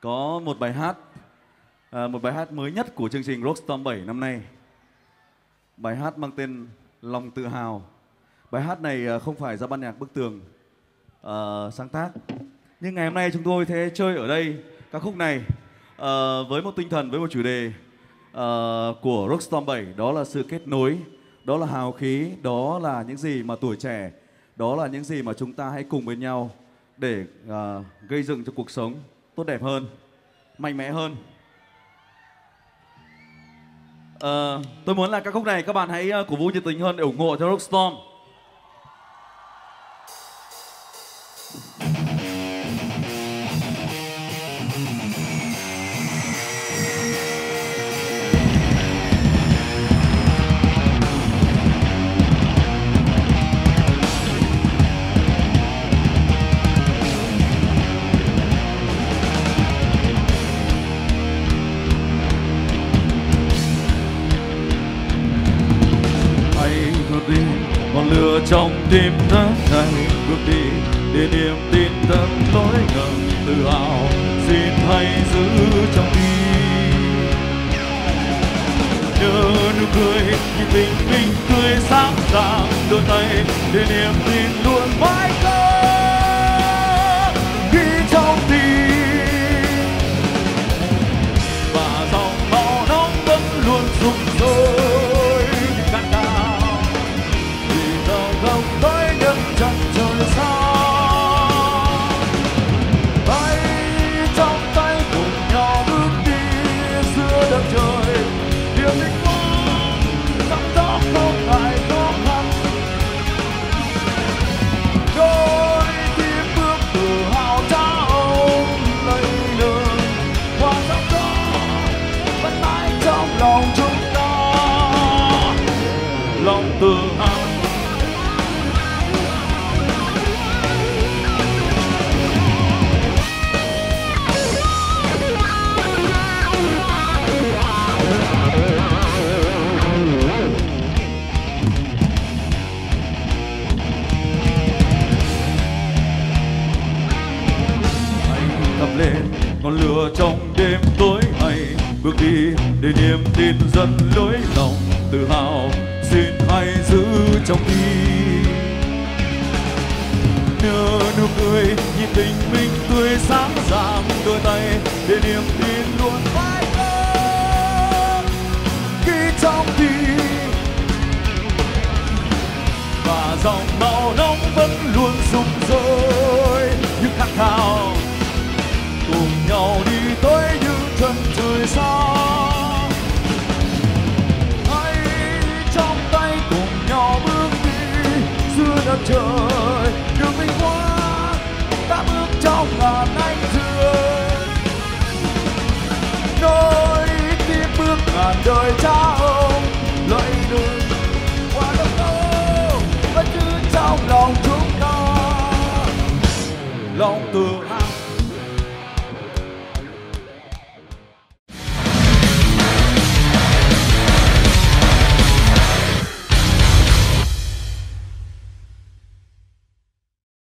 có một bài hát à, một bài hát mới nhất của chương trình Rockstorm 7 năm nay. Bài hát mang tên Lòng tự hào. Bài hát này à, không phải do ban nhạc Bức Tường uh, sáng tác. Nhưng ngày hôm nay chúng tôi sẽ chơi ở đây ca khúc này uh, với một tinh thần với một chủ đề uh, của Rockstorm 7 đó là sự kết nối, đó là hào khí, đó là những gì mà tuổi trẻ, đó là những gì mà chúng ta hãy cùng với nhau để uh, gây dựng cho cuộc sống tốt đẹp hơn, mạnh mẽ hơn. à, tôi muốn là ca khúc này các bạn hãy ờ, cổ vũ nhiệt tình hơn để ủng hộ cho Rockstorm. Lửa trong tim tháng ngày bước đi để niềm tin tâm tối ngầm tự hào xin hãy giữ trong tim. Nhớ nụ cười như tình mình tươi sáng rạng đôi tay để niềm tin luôn lòng tự hào lên ngọn lửa trong đêm tối hãy bước đi để niềm tin dẫn lối lòng tự hào xin hãy giữ trong tim? Nhớ nụ cười, nhìn tình mình tươi sáng rạng đôi tay để niềm tin luôn trời, đường vinh hoa ta bước trong ngàn anh dương nối tiếp bước ngàn đời cha ông lợi đường qua đông đâu vẫn cứ trong lòng chúng ta, lòng tự hào.